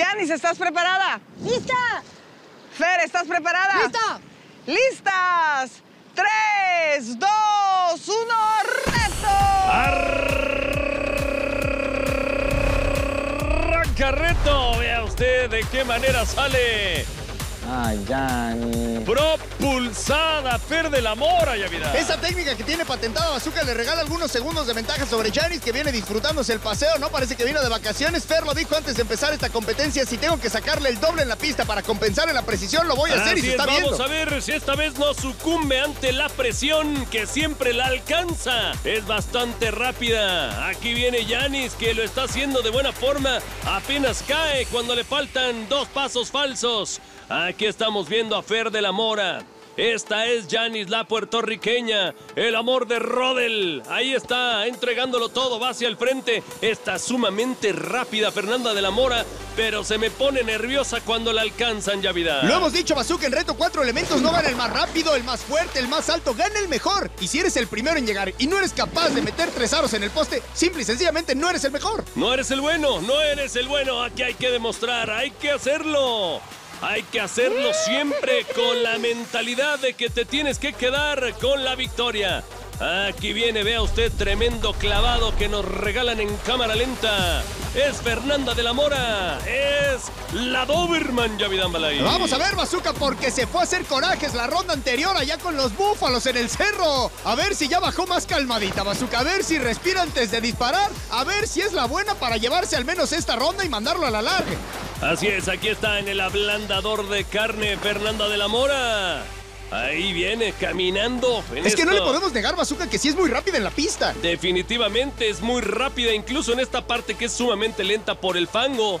Janis, ¿estás preparada? ¡Lista! Fer, ¿estás preparada? ¡Lista! ¡Listas! ¡Tres, dos, uno, reto! Arranca reto. Vea usted de qué manera sale. Ay, Jani. Propulsada Fer de la Mora, ya mira. Esa técnica que tiene patentada Bazooka le regala algunos segundos de ventaja sobre Janis, que viene disfrutándose el paseo, ¿no? Parece que vino de vacaciones. Fer lo dijo antes de empezar esta competencia. Si tengo que sacarle el doble en la pista para compensar en la precisión, lo voy a hacer y es, está vamos viendo. a ver si esta vez no sucumbe ante la presión que siempre la alcanza. Es bastante rápida. Aquí viene Yanis que lo está haciendo de buena forma. Apenas cae cuando le faltan dos pasos falsos. Aquí estamos viendo a Fer de la Mora. Esta es Janis, la puertorriqueña, el amor de Rodel. Ahí está, entregándolo todo, va hacia el frente. Está sumamente rápida Fernanda de la Mora, pero se me pone nerviosa cuando la alcanzan, Yavidad. Lo hemos dicho, Bazooka, en reto cuatro elementos no gana el más rápido, el más fuerte, el más alto, gana el mejor. Y si eres el primero en llegar y no eres capaz de meter tres aros en el poste, simple y sencillamente no eres el mejor. No eres el bueno, no eres el bueno. Aquí hay que demostrar, hay que hacerlo. Hay que hacerlo siempre con la mentalidad de que te tienes que quedar con la victoria. Aquí viene, vea usted, tremendo clavado que nos regalan en cámara lenta. Es Fernanda de la Mora, es la Doberman Yavidán Balay. Vamos a ver, Bazooka, porque se fue a hacer corajes la ronda anterior allá con los búfalos en el cerro. A ver si ya bajó más calmadita, Bazooka. A ver si respira antes de disparar. A ver si es la buena para llevarse al menos esta ronda y mandarlo a la larga. Así es, aquí está en el ablandador de carne Fernanda de la Mora. Ahí viene, caminando. Es que no le podemos negar, Bazooka, que sí es muy rápida en la pista. Definitivamente es muy rápida, incluso en esta parte que es sumamente lenta por el fango.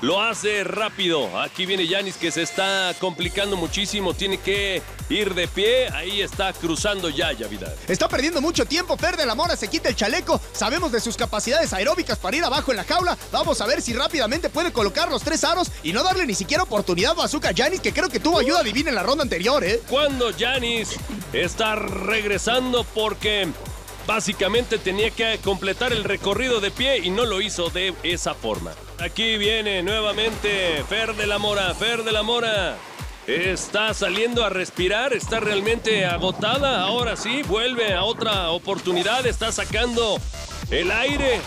Lo hace rápido. Aquí viene Yanis que se está complicando muchísimo. Tiene que ir de pie. Ahí está cruzando ya, Yavidad. Está perdiendo mucho tiempo, Fer de la Mora se quita el chaleco. Sabemos de sus capacidades aeróbicas para ir abajo en la jaula. Vamos a ver si rápidamente puede colocar los tres aros y no darle ni siquiera oportunidad a Bazooka Janis, que creo que tuvo ayuda divina en la ronda anterior, ¿eh? Cuando Yanis está regresando porque básicamente tenía que completar el recorrido de pie y no lo hizo de esa forma. Aquí viene nuevamente Fer de la Mora, Fer de la Mora. Está saliendo a respirar, está realmente agotada. Ahora sí, vuelve a otra oportunidad, está sacando el aire.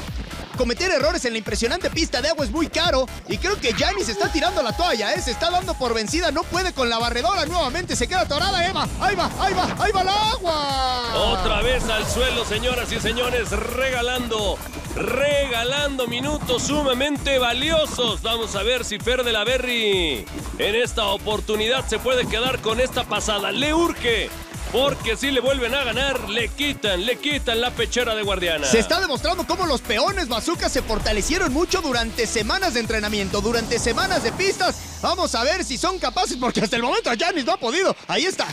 Cometer errores en la impresionante pista de agua es muy caro y creo que Janis está tirando la toalla, ¿eh? Se está dando por vencida, no puede con la barredora nuevamente, se queda atorada, Eva. Ahí va, ahí va, ahí va el agua. Otra vez al suelo, señoras y señores, regalando, regalando minutos sumamente valiosos. Vamos a ver si Fer de la Berry en esta oportunidad se puede quedar con esta pasada. Le urge, porque si le vuelven a ganar, le quitan, le quitan la pechera de guardiana. Se está demostrando cómo los peones bazooka se fortalecieron mucho durante semanas de entrenamiento, durante semanas de pistas. Vamos a ver si son capaces, porque hasta el momento Janis no ha podido. Ahí está.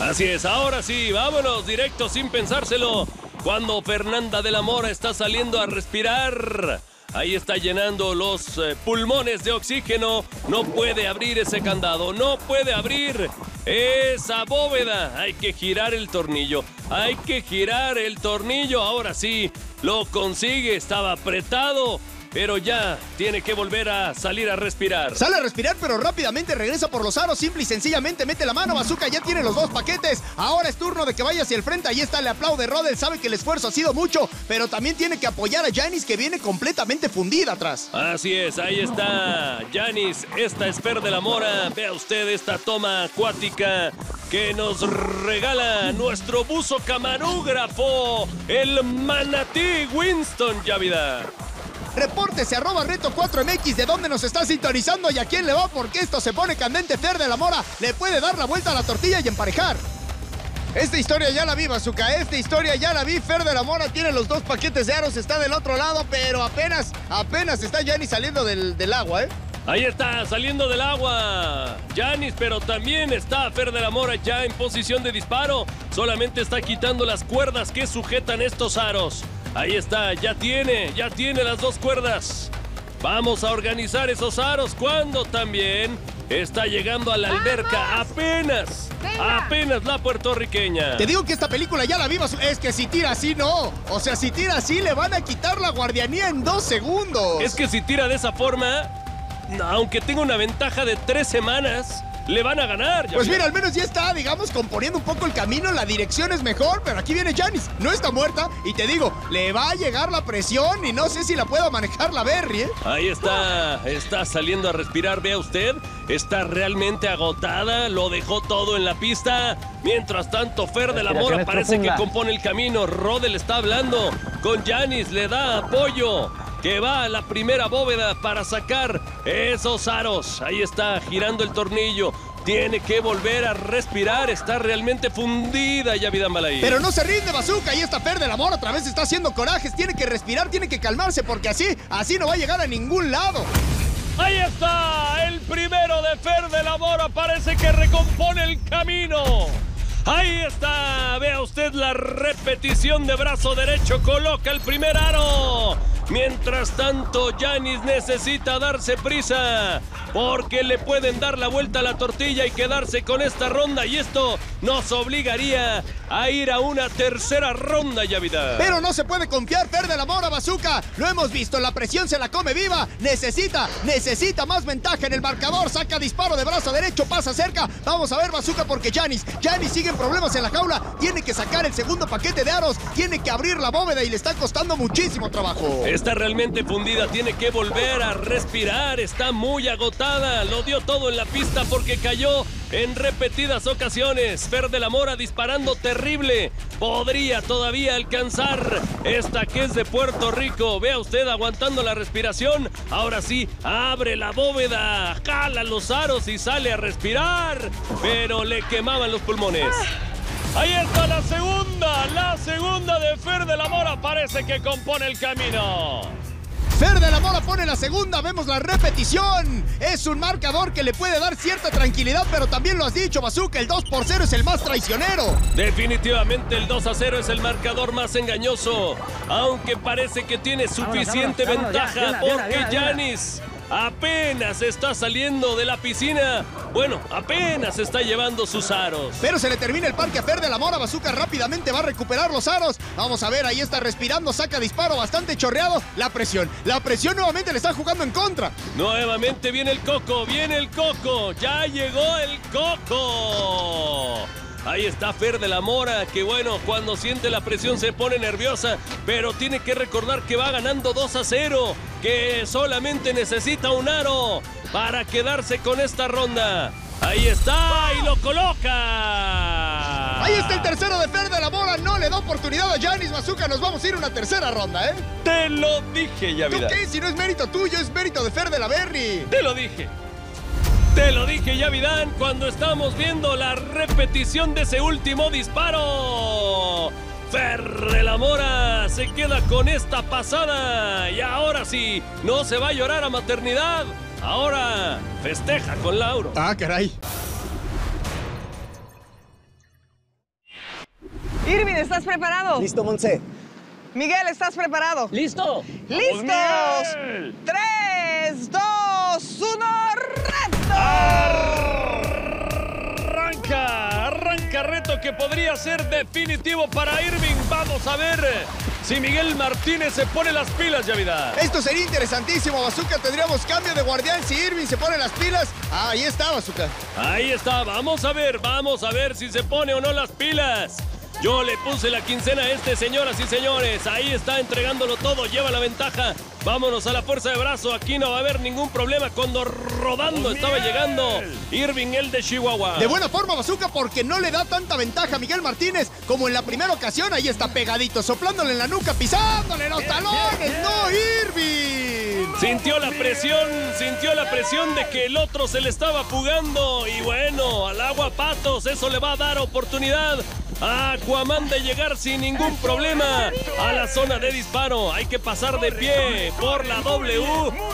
Así es, ahora sí, vámonos directo sin pensárselo. Cuando Fernanda de la Mora está saliendo a respirar. Ahí está llenando los eh, pulmones de oxígeno. No puede abrir ese candado. No puede abrir esa bóveda. Hay que girar el tornillo. Hay que girar el tornillo. Ahora sí, lo consigue. Estaba apretado. Pero ya tiene que volver a salir a respirar. Sale a respirar, pero rápidamente regresa por los aros. Simple y sencillamente mete la mano. Bazooka ya tiene los dos paquetes. Ahora es turno de que vaya hacia el frente. Ahí está, le aplaude Rodel. Sabe que el esfuerzo ha sido mucho, pero también tiene que apoyar a Janis, que viene completamente fundida atrás. Así es, ahí está Janis, esta es Fer de la Mora. Vea usted esta toma acuática que nos regala nuestro buzo camarógrafo, el manatí Winston Yavida. Repórtese arroba reto 4MX de dónde nos está sintonizando y a quién le va porque esto se pone candente. Fer de la Mora le puede dar la vuelta a la tortilla y emparejar. Esta historia ya la vi, Bazooka. Esta historia ya la vi. Fer de la Mora tiene los dos paquetes de aros, está del otro lado, pero apenas, apenas está Yanni saliendo del, del agua, ¿eh? Ahí está, saliendo del agua. Janis, pero también está Fer de la Mora ya en posición de disparo. Solamente está quitando las cuerdas que sujetan estos aros. Ahí está, ya tiene, ya tiene las dos cuerdas. Vamos a organizar esos aros cuando también está llegando a la alberca apenas, Venga. apenas la puertorriqueña. Te digo que esta película ya la vi, Bazooka. Es que si tira así, no. O sea, si tira así, le van a quitar la guardianía en dos segundos. Es que si tira de esa forma, aunque tenga una ventaja de tres semanas, le van a ganar. Pues mira, al menos ya está, digamos, componiendo un poco el camino, la dirección es mejor, pero aquí viene Janis, no está muerta y te digo, le va a llegar la presión y no sé si la pueda manejar la Berry, ¿eh? Ahí está, está saliendo a respirar, vea usted, está realmente agotada, lo dejó todo en la pista. Mientras tanto, Fer de la Mora parece que compone el camino, Rodel está hablando con Janis, le da apoyo que va a la primera bóveda para sacar esos aros. Ahí está, girando el tornillo. Tiene que volver a respirar, está realmente fundida ya Vidambalaí. Pero no se rinde Bazooka, ahí está Fer del Amor, otra vez está haciendo corajes, tiene que respirar, tiene que calmarse porque así, así no va a llegar a ningún lado. Ahí está, el primero de Fer del Amor parece que recompone el camino. Ahí está, vea usted la repetición de brazo derecho, coloca el primer aro. Mientras tanto, Janis necesita darse prisa porque le pueden dar la vuelta a la tortilla y quedarse con esta ronda y esto nos obligaría a ir a una tercera ronda, Yavida. Pero no se puede confiar, perde la mora Bazooka. Lo hemos visto, la presión se la come viva. Necesita, necesita más ventaja en el marcador. Saca disparo de brazo derecho, pasa cerca. Vamos a ver Bazooka porque Janis, Janis sigue en problemas en la jaula. Tiene que sacar el segundo paquete de aros, tiene que abrir la bóveda y le está costando muchísimo trabajo. Está realmente fundida, tiene que volver a respirar, está muy agotada, lo dio todo en la pista porque cayó en repetidas ocasiones. Fer de la Mora disparando terrible. Podría todavía alcanzar esta que es de Puerto Rico. Vea usted aguantando la respiración. Ahora sí, abre la bóveda, jala los aros y sale a respirar. Pero le quemaban los pulmones. Ahí está la segunda, la segunda de Fer de la Mora parece que compone el camino. Fer de la Mora pone la segunda, vemos la repetición. Es un marcador que le puede dar cierta tranquilidad, pero también lo has dicho, Bazooka, el 2 por 0 es el más traicionero. Definitivamente el 2 a 0 es el marcador más engañoso, aunque parece que tiene suficiente ventaja porque Yanis apenas está saliendo de la piscina. Bueno, apenas está llevando sus aros. Pero se le termina el parque a Fer de la Mora. Bazooka rápidamente va a recuperar los aros. Vamos a ver, ahí está respirando, saca disparo bastante chorreado. La presión, la presión nuevamente le está jugando en contra. Nuevamente viene el coco, viene el coco. Ya llegó el coco. Ahí está Fer de la Mora, que bueno, cuando siente la presión se pone nerviosa, pero tiene que recordar que va ganando 2 a 0, que solamente necesita un aro para quedarse con esta ronda. Ahí está y lo coloca. Ahí está el tercero de Fer de la Mora, no le da oportunidad a Janis Bazooka, nos vamos a ir a una tercera ronda, ¿eh? Te lo dije, ya ¿Tú qué? Si no es mérito tuyo, es mérito de Fer de la Berry. Te lo dije. Te lo dije ya, Vidán, cuando estamos viendo la repetición de ese último disparo. Fer la Mora se queda con esta pasada y ahora sí, no se va a llorar a maternidad. Ahora festeja con Lauro. Ah, caray. Irving, ¿estás preparado? Listo, Monse. Miguel, ¿estás preparado? Listo. ¡Listos! ¡Tres, dos, uno! Arranca, arranca reto que podría ser definitivo para Irving. Vamos a ver si Miguel Martínez se pone las pilas, Yavidad. Esto sería interesantísimo, Bazooka. Tendríamos cambio de guardián si Irving se pone las pilas. Ah, ahí está, Bazooka. Ahí está, vamos a ver, vamos a ver si se pone o no las pilas. Yo le puse la quincena a este, señoras y señores. Ahí está entregándolo todo, lleva la ventaja. Vámonos a la fuerza de brazo. Aquí no va a haber ningún problema. Cuando rodando estaba llegando Irving, el de Chihuahua. De buena forma, Bazooka, porque no le da tanta ventaja a Miguel Martínez como en la primera ocasión. Ahí está pegadito, soplándole en la nuca, pisándole los talones. ¡No, Irving! Sintió la presión, sintió la presión de que el otro se le estaba fugando. Y bueno, al agua patos, eso le va a dar oportunidad Aquaman de llegar sin ningún problema a la zona de disparo. Hay que pasar de pie por la W.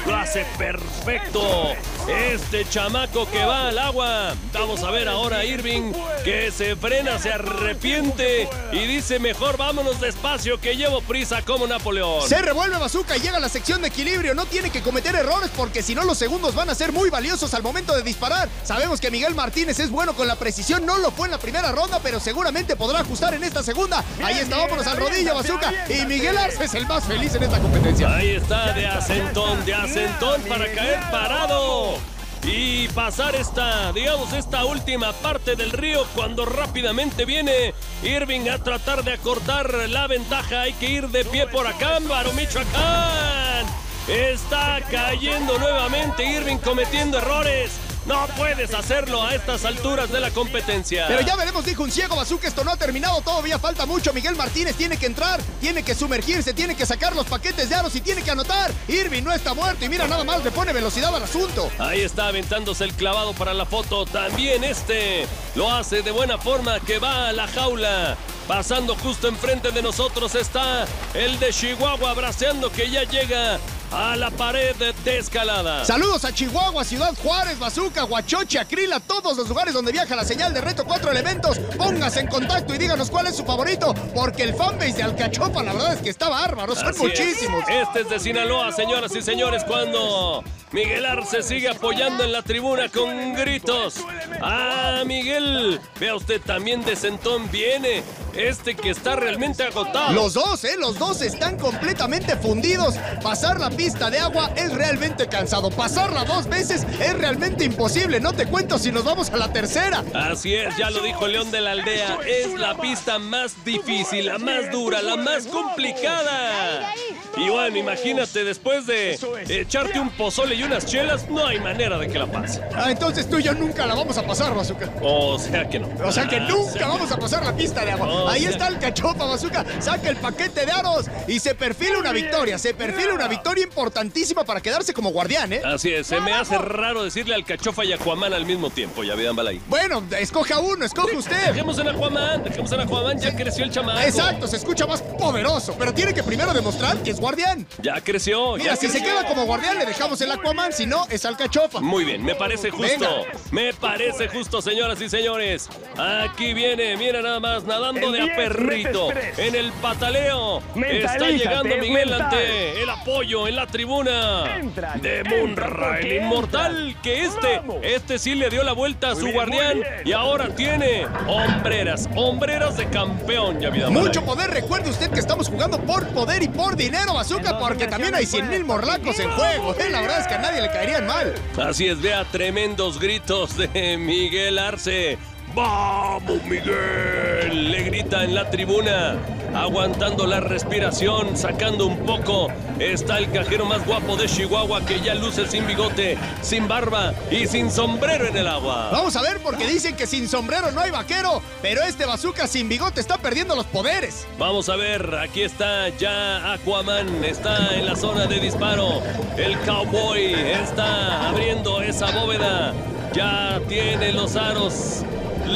Lo hace perfecto. Este chamaco que va al agua. Vamos a ver ahora a Irving que se frena, se arrepiente y dice mejor vámonos despacio que llevo prisa como Napoleón. Se revuelve Bazooka y llega a la sección de equilibrio. No tiene que cometer errores porque si no los segundos van a ser muy valiosos al momento de disparar. Sabemos que Miguel Martínez es bueno con la precisión. No lo fue en la primera ronda, pero seguramente podrá ajustar en esta segunda. Ahí está, vámonos al rodillo Bazooka. Y Miguel Arce es el más feliz en esta competencia. Ahí está, de acentón, de acentón para caer parado. Y pasar esta, digamos, esta última parte del río cuando rápidamente viene Irving a tratar de acortar la ventaja. Hay que ir de pie por acá, Ámbaro, Michoacán. Está cayendo nuevamente Irving cometiendo errores. No puedes hacerlo a estas alturas de la competencia. Pero ya veremos, dijo un ciego Bazooka, esto no ha terminado, todavía falta mucho. Miguel Martínez tiene que entrar, tiene que sumergirse, tiene que sacar los paquetes de aros y tiene que anotar. Irving no está muerto y mira nada más, le pone velocidad al asunto. Ahí está aventándose el clavado para la foto. También este lo hace de buena forma que va a la jaula. Pasando justo enfrente de nosotros está el de Chihuahua, braceando que ya llega a la pared de escalada. Saludos a Chihuahua, Ciudad Juárez, Bazooka, Huachoche, Acrila, todos los lugares donde viaja la señal de Reto 4 Elementos. Póngase en contacto y díganos cuál es su favorito, porque el fanbase de Alcachofa, la verdad es que está bárbaro, son Así es. muchísimos. Este es de Sinaloa, señoras y señores, cuando Miguel Arce sigue apoyando en la tribuna con gritos. Ah, Miguel, vea usted también de Centón viene. Este que está realmente agotado. Los dos, ¿eh? Los dos están completamente fundidos. Pasar la pista de agua es realmente cansado. Pasarla dos veces es realmente imposible. No te cuento si nos vamos a la tercera. Así es, ya lo dijo León de la Aldea. Es la pista más difícil, la más dura, la más complicada. Y bueno, imagínate, después de echarte un pozole y unas chelas, no hay manera de que la pase. Ah, entonces tú y yo nunca la vamos a pasar, Bazooka. O sea que no. O sea que Ah, nunca sea- vamos a pasar la pista de agua. Oh, Ahí sea- está el cachopa, Bazooka. Saca el paquete de aros y se perfila una victoria. Se perfila una victoria importantísima para quedarse como guardián, ¿eh? Así es, se me hace raro decirle al cachofa y a Aquaman al mismo tiempo, ya vean, ahí. Bueno, escoja uno, escoge usted. Dejemos en Aquaman, dejemos en Aquaman, ya creció el chamaco. Exacto, se escucha más poderoso, pero tiene que primero demostrar que es guardián. Ya creció, Mira, ya si se queda como guardián, le dejamos el Aquaman, si no, es Alcachofa. Muy bien, me parece justo. Venga. Me parece justo, señoras y señores. Aquí viene, mira nada más, nadando de a 10, perrito. En el pataleo. Está llegando Miguel mental. ante el apoyo en la tribuna Entra, de Munra, el inmortal. Que este, Vamos. este sí le dio la vuelta a su bien, guardián. Y ahora tiene hombreras, hombreras de campeón, ya vida Mucho poder, recuerde usted que estamos jugando por poder y por dinero, Bazooka, porque también hay 100 mil morlacos en juego. ¿eh? La verdad es que a nadie le caerían mal. Así es, vea tremendos gritos de Miguel Arce. ¡Vamos, Miguel! Le grita en la tribuna, aguantando la respiración, sacando un poco. Está el cajero más guapo de Chihuahua que ya luce sin bigote, sin barba y sin sombrero en el agua. Vamos a ver, porque dicen que sin sombrero no hay vaquero, pero este Bazooka sin bigote está perdiendo los poderes. Vamos a ver, aquí está ya Aquaman, está en la zona de disparo. El cowboy está abriendo esa bóveda. Ya tiene los aros.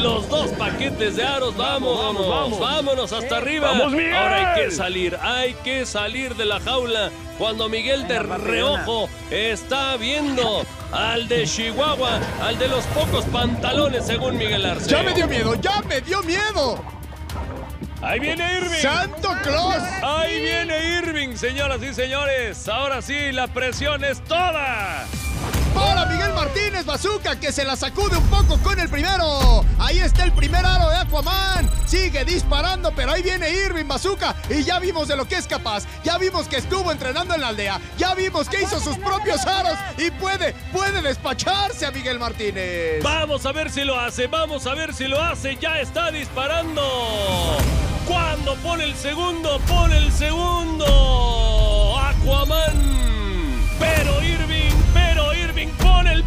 Los dos paquetes de aros, vamos, vamos, vamos. vámonos hasta arriba. ¡Vamos, Miguel! Ahora hay que salir, hay que salir de la jaula. Cuando Miguel de reojo está viendo al de Chihuahua, al de los pocos pantalones, según Miguel Arce. Ya me dio miedo, ya me dio miedo. Ahí viene Irving. ¡Santo Claus! Ahí viene Irving, señoras y señores. Ahora sí, la presión es toda. Para Miguel Martínez, Bazooka, que se la sacude un poco con el primero. Ahí está el primer aro de Aquaman. Sigue disparando, pero ahí viene Irving Bazooka. Y ya vimos de lo que es capaz. Ya vimos que estuvo entrenando en la aldea. Ya vimos que hizo sus propios aros. Y puede, puede despacharse a Miguel Martínez. Vamos a ver si lo hace, vamos a ver si lo hace. Ya está disparando. Cuando pone el segundo, pone el segundo. Aquaman.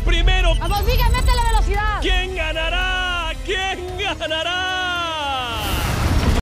Primero. ¡Vamos, Miguel, mete la velocidad! ¿Quién ganará? ¿Quién ganará?